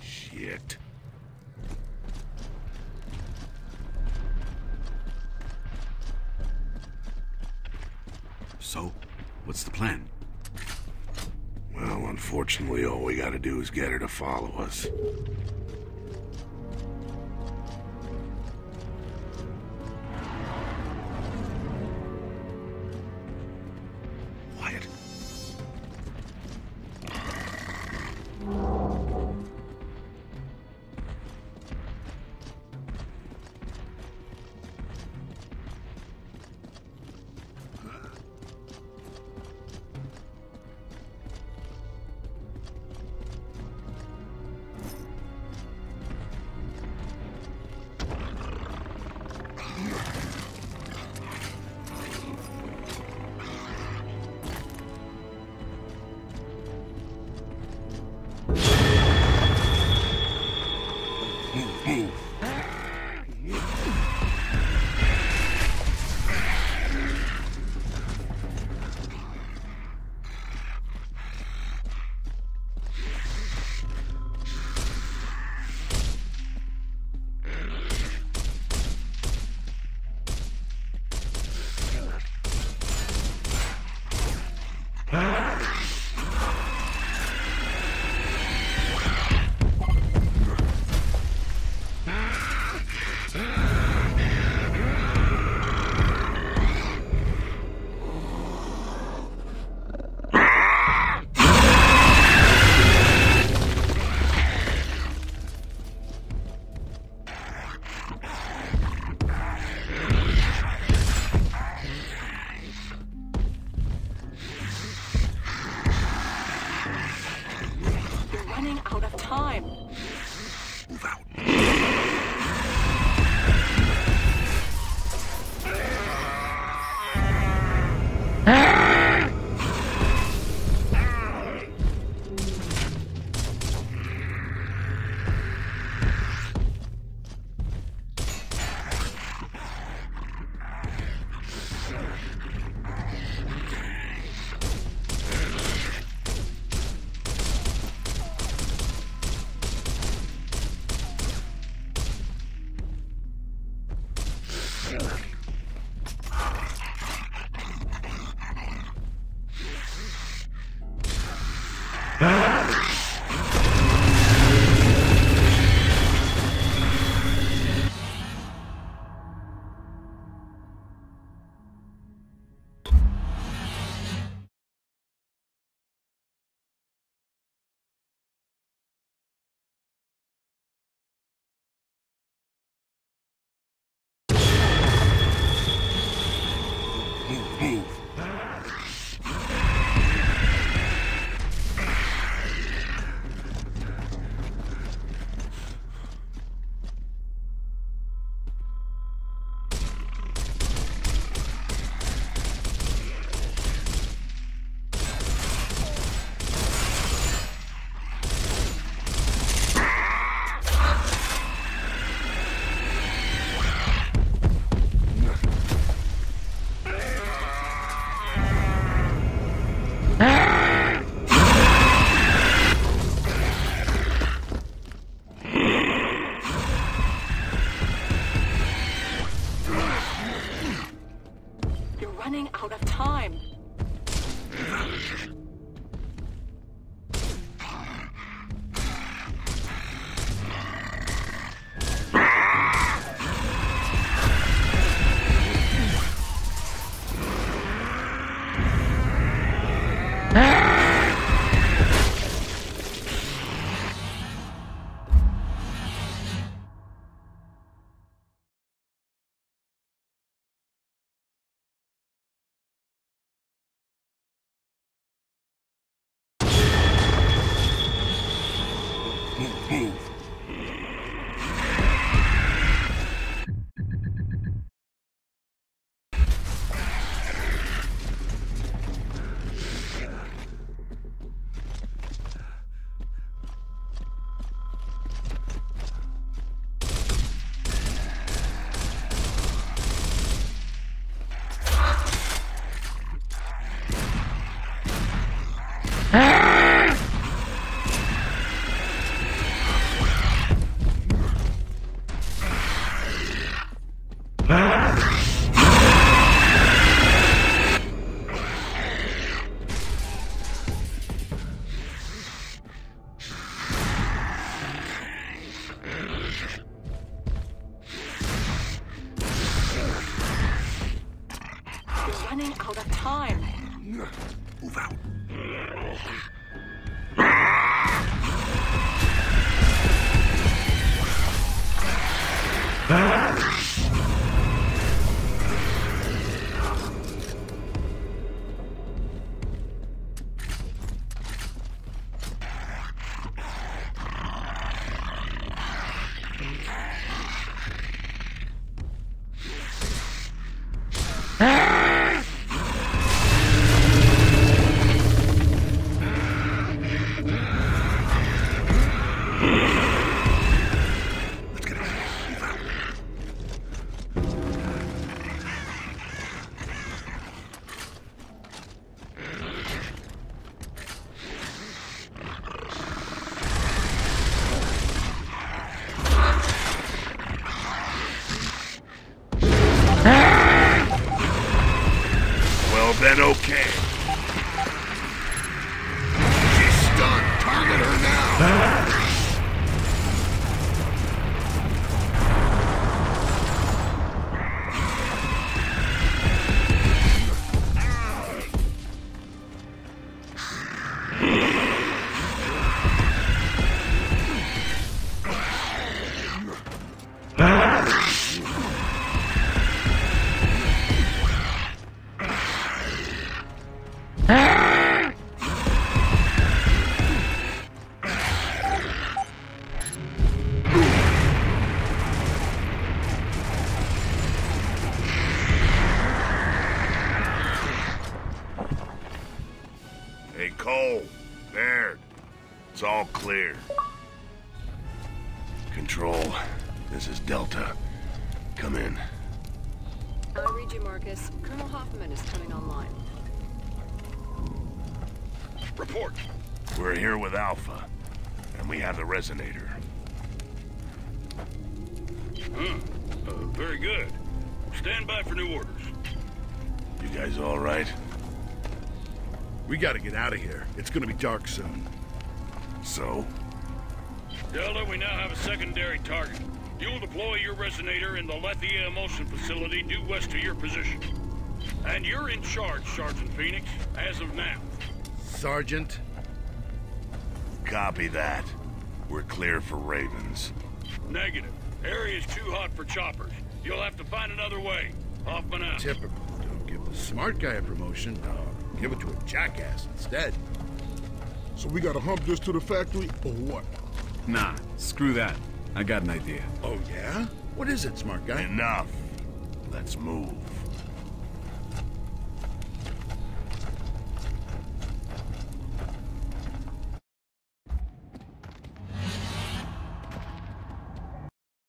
Shit. So, what's the plan? Well, unfortunately, all we gotta do is get her to follow us. Quiet. Move, move. Move, out of time. You're Let's Well, then, okay. She's stunned. Target her now. Hey, Cole. Baird. It's all clear. Control. This is Delta. Come in. I'll read you, Marcus. Colonel Hoffman is coming online. Report. We're here with Alpha, and we have the resonator. Huh. Uh, very good. Stand by for new orders. You guys all right? We gotta get out of here. It's gonna be dark soon. So? Delta, we now have a secondary target. You'll deploy your resonator in the Lethia Imulsion Facility due west of your position. And you're in charge, Sergeant Fenix, as of now. Sergeant? Copy that. We're clear for Ravens. Negative. Area's too hot for choppers. You'll have to find another way. Hoffman out. Typical. Don't give the smart guy a promotion. No, give it to a jackass instead. So we gotta hump this to the factory, or what? Nah, screw that. I got an idea. Oh, yeah? What is it, smart guy? Enough. Let's move.